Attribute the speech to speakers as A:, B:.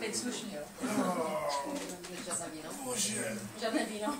A: Teď slušně, jo.
B: Žádné víno.
A: Žádné víno.